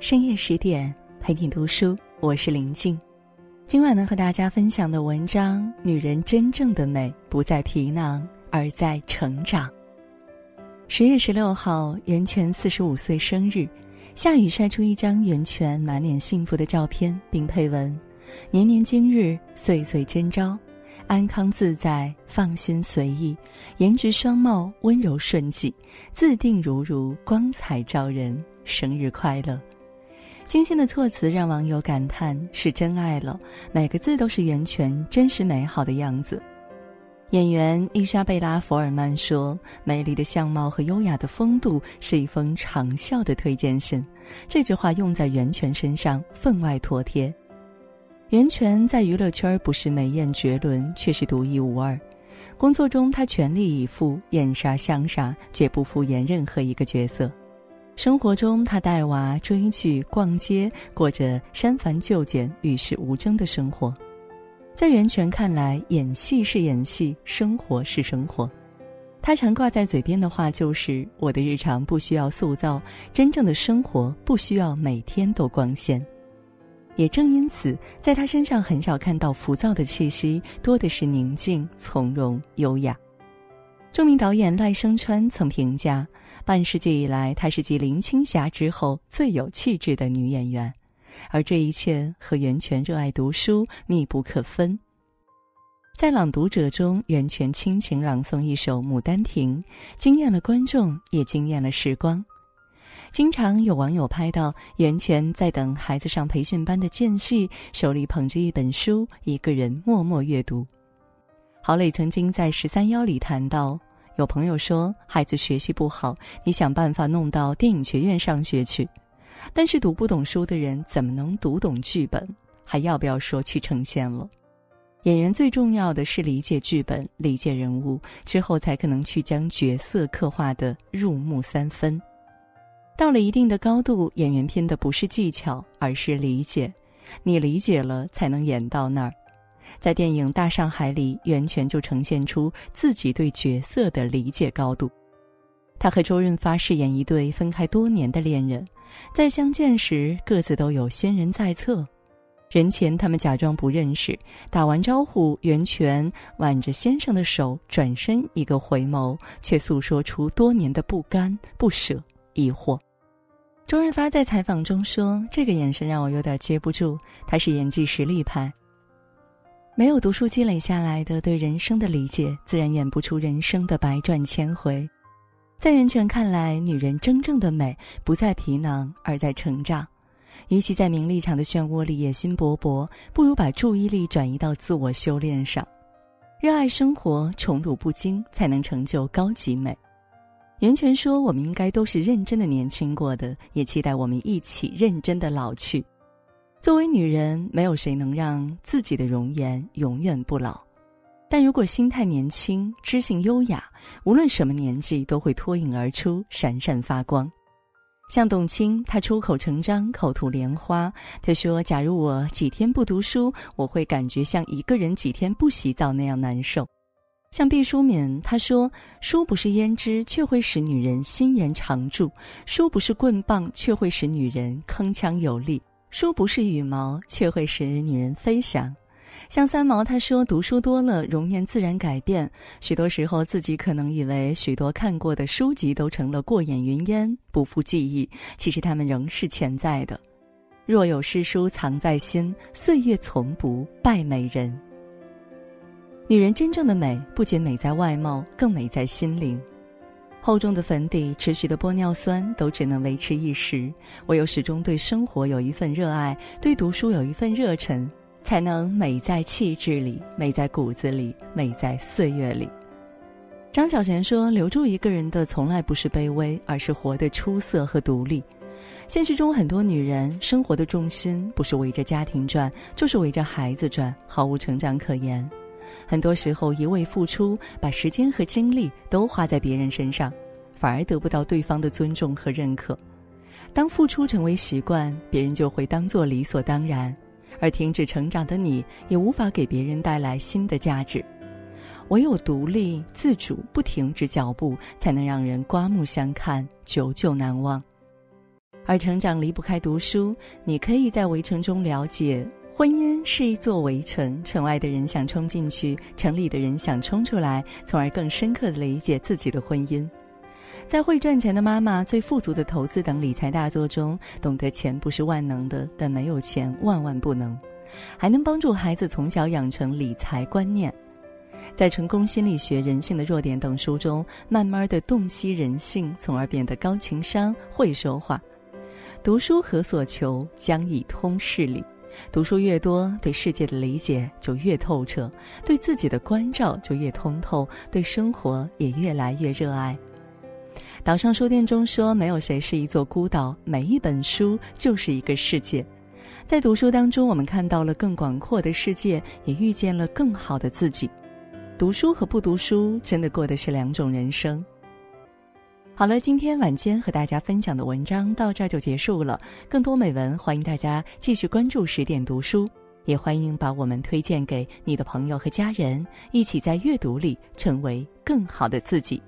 深夜十点，陪你读书，我是林静。今晚能和大家分享的文章：女人真正的美不在皮囊，而在成长。十月十六号，袁泉四十五岁生日，夏雨晒出一张袁泉满脸幸福的照片，并配文：“年年今日，岁岁今朝，安康自在，放心随意，颜值双貌，温柔顺气，自定如如，光彩照人。生日快乐！”精心的措辞让网友感叹：“是真爱了，每个字都是源泉真实美好的样子。”演员伊莎贝拉·福尔曼说：“美丽的相貌和优雅的风度是一封长效的推荐信。”这句话用在源泉身上分外妥帖。袁泉在娱乐圈不是美艳绝伦，却是独一无二。工作中，她全力以赴，演啥像啥，绝不敷衍任何一个角色。生活中，她带娃、追剧、逛街，过着删繁就简、与世无争的生活。在袁泉看来，演戏是演戏，生活是生活。他常挂在嘴边的话就是：“我的日常不需要塑造，真正的生活不需要每天都光鲜。”也正因此，在他身上很少看到浮躁的气息，多的是宁静、从容、优雅。著名导演赖声川曾评价。半世纪以来，她是继林青霞之后最有气质的女演员，而这一切和袁泉热爱读书密不可分。在《朗读者》中，袁泉倾情朗诵一首《牡丹亭》，惊艳了观众，也惊艳了时光。经常有网友拍到袁泉在等孩子上培训班的间隙，手里捧着一本书，一个人默默阅读。郝蕾曾经在《十三邀》里谈到。有朋友说孩子学习不好，你想办法弄到电影学院上学去。但是读不懂书的人怎么能读懂剧本？还要不要说去呈现了？演员最重要的是理解剧本、理解人物，之后才可能去将角色刻画的入木三分。到了一定的高度，演员拼的不是技巧，而是理解。你理解了，才能演到那儿。在电影《大上海》里，袁泉就呈现出自己对角色的理解高度。他和周润发饰演一对分开多年的恋人，在相见时各自都有仙人在侧。人前他们假装不认识，打完招呼，袁泉挽着先生的手，转身一个回眸，却诉说出多年的不甘、不舍、疑惑。周润发在采访中说：“这个眼神让我有点接不住。”他是演技实力派。没有读书积累下来的对人生的理解，自然演不出人生的百转千回。在袁泉看来，女人真正的美不在皮囊，而在成长。与其在名利场的漩涡里野心勃勃，不如把注意力转移到自我修炼上。热爱生活，宠辱不惊，才能成就高级美。袁泉说：“我们应该都是认真的年轻过的，也期待我们一起认真的老去。”作为女人，没有谁能让自己的容颜永远不老，但如果心态年轻、知性优雅，无论什么年纪都会脱颖而出、闪闪发光。像董卿，她出口成章、口吐莲花。她说：“假如我几天不读书，我会感觉像一个人几天不洗澡那样难受。”像毕淑敏，她说：“书不是胭脂，却会使女人心颜常驻；书不是棍棒，却会使女人铿锵有力。”书不是羽毛，却会使女人飞翔。像三毛，他说：“读书多了，容颜自然改变。许多时候，自己可能以为许多看过的书籍都成了过眼云烟，不复记忆。其实它们仍是潜在的。若有诗书藏在心，岁月从不败美人。女人真正的美，不仅美在外貌，更美在心灵。”厚重的粉底，持续的玻尿酸，都只能维持一时。唯有始终对生活有一份热爱，对读书有一份热忱，才能美在气质里，美在骨子里，美在岁月里。张小娴说：“留住一个人的，从来不是卑微，而是活得出色和独立。”现实中，很多女人生活的重心不是围着家庭转，就是围着孩子转，毫无成长可言。很多时候，一味付出，把时间和精力都花在别人身上，反而得不到对方的尊重和认可。当付出成为习惯，别人就会当做理所当然，而停止成长的你，也无法给别人带来新的价值。唯有独立自主，不停止脚步，才能让人刮目相看，久久难忘。而成长离不开读书，你可以在围城中了解，婚姻是一座围城，城外的人想冲进去，城里的人想冲出来，从而更深刻的理解自己的婚姻。在《会赚钱的妈妈》《最富足的投资》等理财大作中，懂得钱不是万能的，但没有钱万万不能，还能帮助孩子从小养成理财观念。在《成功心理学》《人性的弱点》等书中，慢慢的洞悉人性，从而变得高情商、会说话。读书何所求？将以通事理。读书越多，对世界的理解就越透彻，对自己的关照就越通透，对生活也越来越热爱。岛上书店中说：“没有谁是一座孤岛，每一本书就是一个世界。”在读书当中，我们看到了更广阔的世界，也遇见了更好的自己。读书和不读书，真的过的是两种人生。好了，今天晚间和大家分享的文章到这儿就结束了。更多美文，欢迎大家继续关注十点读书，也欢迎把我们推荐给你的朋友和家人，一起在阅读里成为更好的自己。